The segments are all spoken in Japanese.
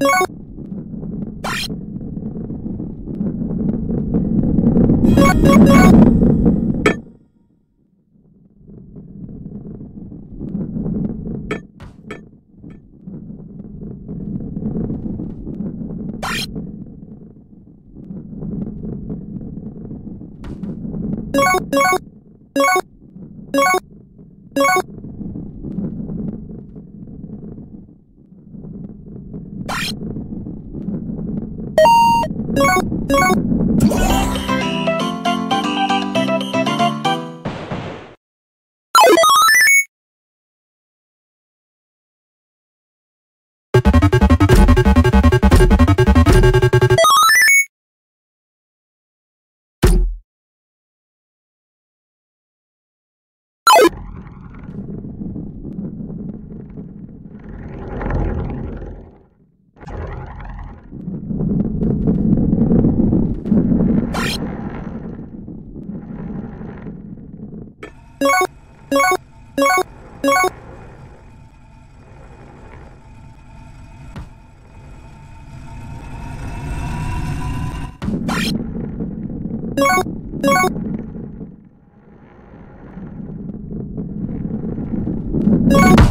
you Thank you you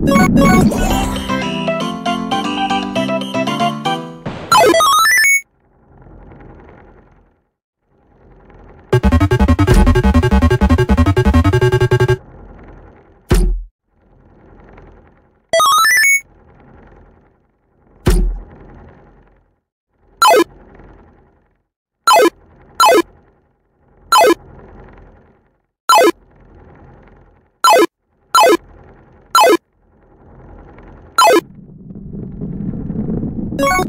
Oh, my God. you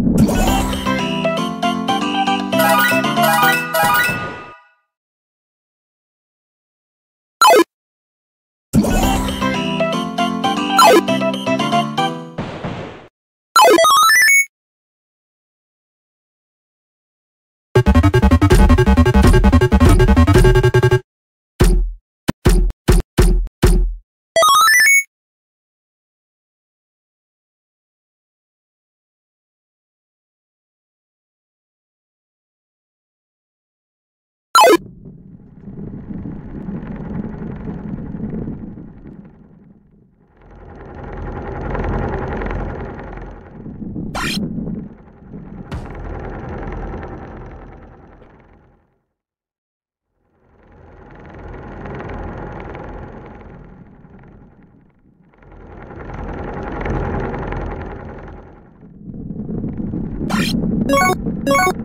you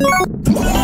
Oh!